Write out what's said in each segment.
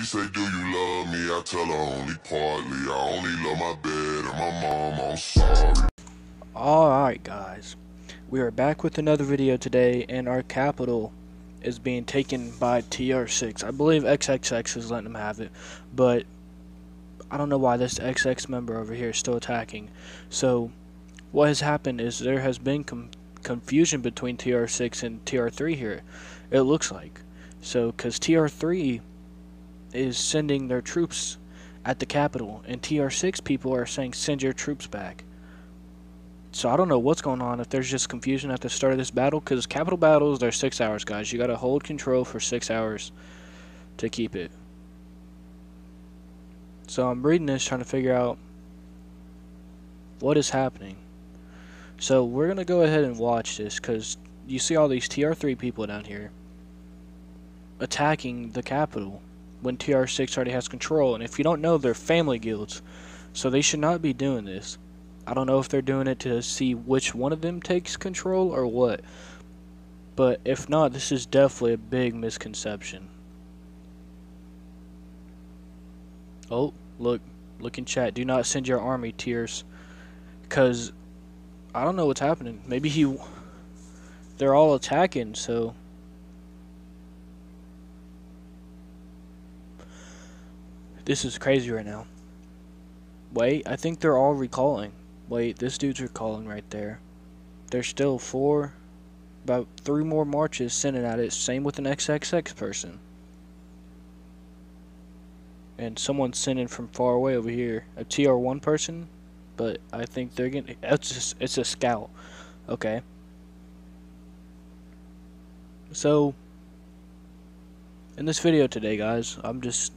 She say, Do you love me? I tell her only partly. I only love my bed and my mom. I'm sorry. Alright, guys. We are back with another video today, and our capital is being taken by TR6. I believe XXX is letting them have it, but I don't know why this XX member over here is still attacking. So, what has happened is there has been confusion between TR6 and TR3 here, it looks like. So, because TR3 is sending their troops at the capital, and TR6 people are saying send your troops back. So I don't know what's going on, if there's just confusion at the start of this battle, because capital battles, they're six hours, guys. You gotta hold control for six hours to keep it. So I'm reading this, trying to figure out what is happening. So we're gonna go ahead and watch this, because you see all these TR3 people down here attacking the capital when TR6 already has control. And if you don't know, they're family guilds. So they should not be doing this. I don't know if they're doing it to see which one of them takes control or what. But if not, this is definitely a big misconception. Oh, look. Look in chat. Do not send your army tears. Because I don't know what's happening. Maybe he... They're all attacking, so... This is crazy right now. Wait, I think they're all recalling. Wait, this dude's recalling right there. There's still four, about three more marches sending at it. Same with an XXX person. And someone's sending from far away over here. A TR1 person, but I think they're getting. It's just, it's a scout. Okay. So, in this video today, guys, I'm just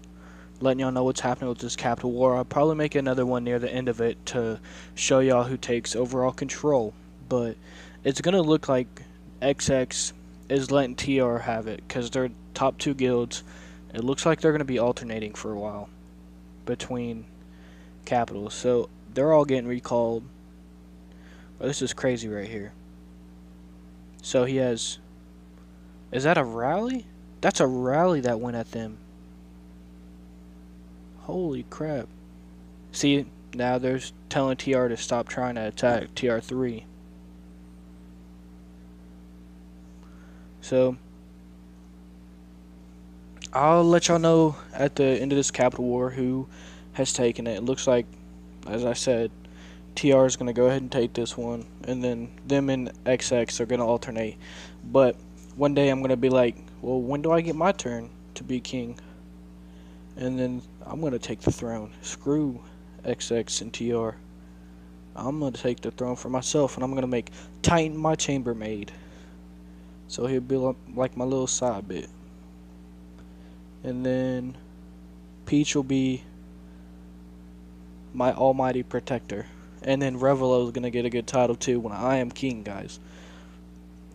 letting y'all know what's happening with this capital war. I'll probably make another one near the end of it to show y'all who takes overall control. But it's going to look like XX is letting TR have it because they're top two guilds. It looks like they're going to be alternating for a while between capitals. So they're all getting recalled. Oh, this is crazy right here. So he has... Is that a rally? That's a rally that went at them. Holy crap. See, now they're telling TR to stop trying to attack TR3. So, I'll let y'all know at the end of this capital war who has taken it. It looks like, as I said, TR is going to go ahead and take this one, and then them and XX are going to alternate. But one day I'm going to be like, well, when do I get my turn to be king? And then I'm going to take the throne. Screw XX and TR. I'm going to take the throne for myself and I'm going to make Titan my chambermaid. So he'll be like my little side bit. And then Peach will be my almighty protector. And then Revelo is going to get a good title too when I am king, guys.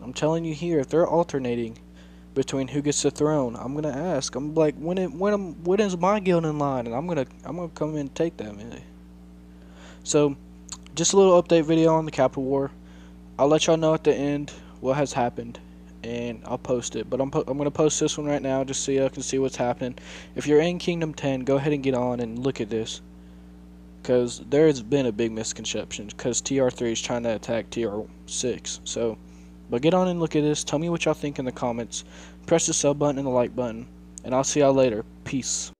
I'm telling you here, if they're alternating, between who gets the throne. I'm gonna ask. I'm like, when it, when I'm, when is my guild in line? And I'm gonna I'm gonna come in and take that them. So, just a little update video on the Capital War. I'll let y'all know at the end what has happened, and I'll post it. But I'm I'm gonna post this one right now just so y'all can see what's happening. If you're in Kingdom 10, go ahead and get on and look at this. Because there has been a big misconception. Because TR3 is trying to attack TR6. So but get on and look at this. Tell me what y'all think in the comments. Press the sub button and the like button. And I'll see y'all later. Peace.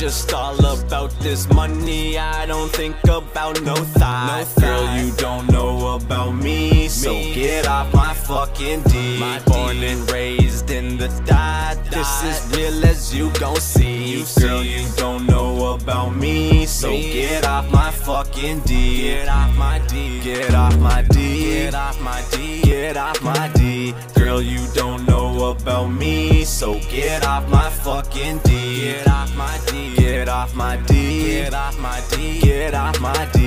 Just all about this money. I don't think about no thought. No Girl, you don't know about me, so get off my fucking D. Born and raised in the dot. This is real as you gon' see. Girl, you don't know about me, so get off my fucking D. Get off my D. Get off my D. Get off my D. Get off my D. Girl, you don't know about me, so get off my fucking D. Get off my D. Get off my D.